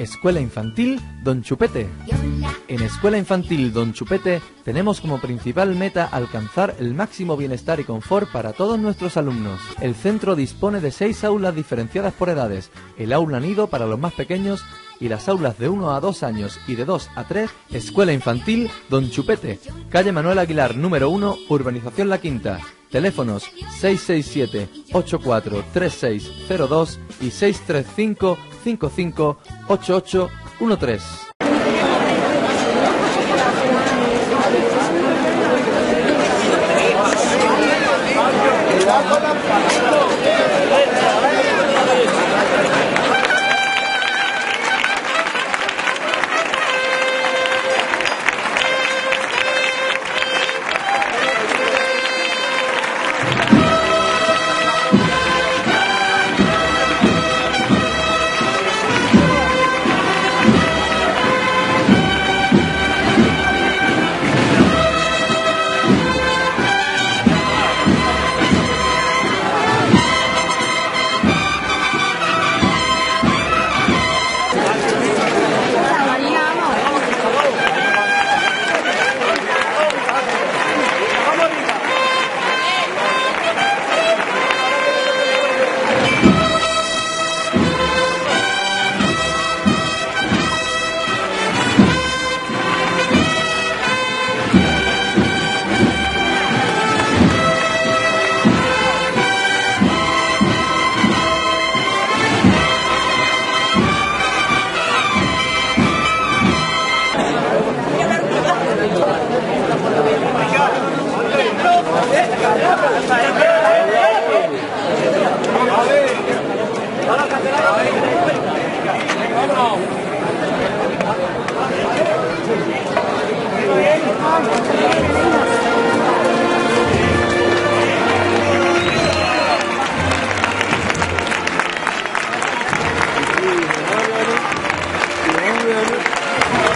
Escuela Infantil Don Chupete. En Escuela Infantil Don Chupete tenemos como principal meta alcanzar el máximo bienestar y confort para todos nuestros alumnos. El centro dispone de seis aulas diferenciadas por edades, el aula nido para los más pequeños y las aulas de 1 a 2 años y de 2 a 3, Escuela Infantil Don Chupete, calle Manuel Aguilar número 1, Urbanización La Quinta. Teléfonos 667-843602 y 635-558813. Cuidado con la Yeah.